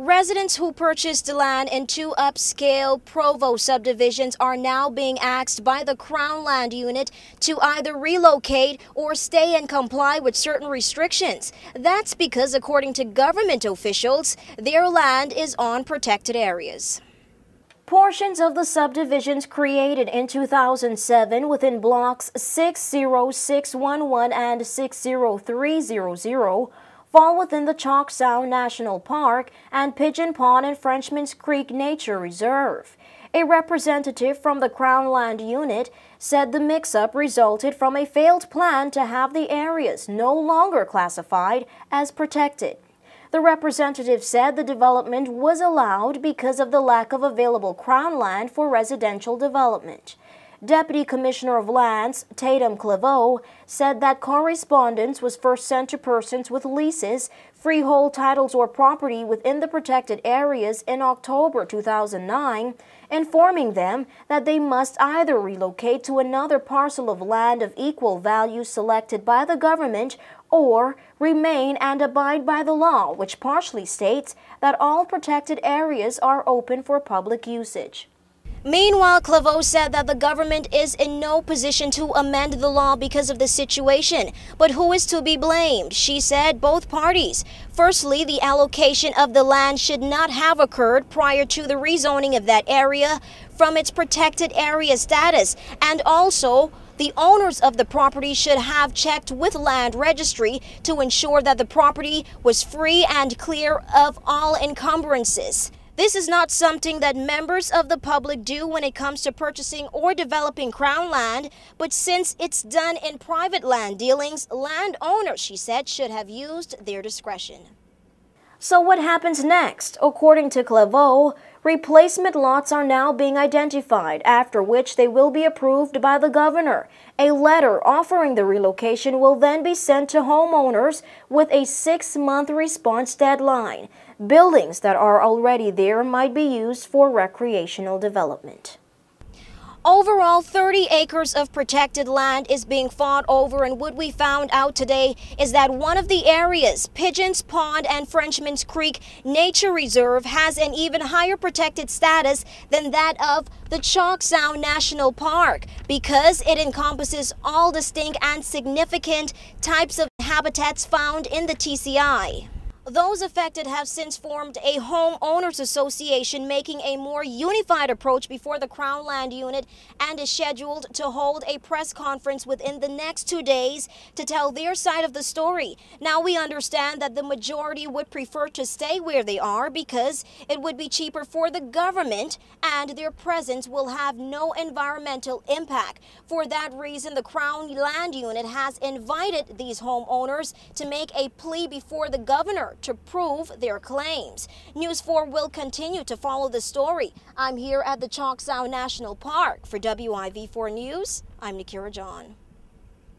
Residents who purchased land in two upscale Provo subdivisions are now being asked by the Crown Land Unit to either relocate or stay and comply with certain restrictions. That's because, according to government officials, their land is on protected areas. Portions of the subdivisions created in 2007 within blocks 60611 and 60300 fall within the Chalk Sound National Park and Pigeon Pond and Frenchman's Creek Nature Reserve. A representative from the Crown Land Unit said the mix-up resulted from a failed plan to have the areas no longer classified as protected. The representative said the development was allowed because of the lack of available Crown land for residential development. Deputy Commissioner of Lands, Tatum Claveau, said that correspondence was first sent to persons with leases, freehold titles, or property within the protected areas in October 2009, informing them that they must either relocate to another parcel of land of equal value selected by the government or remain and abide by the law, which partially states that all protected areas are open for public usage. Meanwhile, Claveau said that the government is in no position to amend the law because of the situation. But who is to be blamed? She said both parties. Firstly, the allocation of the land should not have occurred prior to the rezoning of that area from its protected area status. And also, the owners of the property should have checked with land registry to ensure that the property was free and clear of all encumbrances. This is not something that members of the public do when it comes to purchasing or developing crown land, but since it's done in private land dealings, landowners, she said, should have used their discretion. So what happens next? According to Claveau, replacement lots are now being identified, after which they will be approved by the governor. A letter offering the relocation will then be sent to homeowners with a six-month response deadline. Buildings that are already there might be used for recreational development. Overall, 30 acres of protected land is being fought over, and what we found out today is that one of the areas, Pigeons Pond and Frenchman's Creek Nature Reserve, has an even higher protected status than that of the Chalk Sound National Park because it encompasses all distinct and significant types of habitats found in the TCI. Those affected have since formed a homeowners association making a more unified approach before the Crown Land Unit and is scheduled to hold a press conference within the next two days to tell their side of the story. Now we understand that the majority would prefer to stay where they are because it would be cheaper for the government and their presence will have no environmental impact. For that reason, the Crown Land Unit has invited these homeowners to make a plea before the governor to prove their claims. News 4 will continue to follow the story. I'm here at the Chalk Sound National Park. For WIV4 News, I'm Nikira John.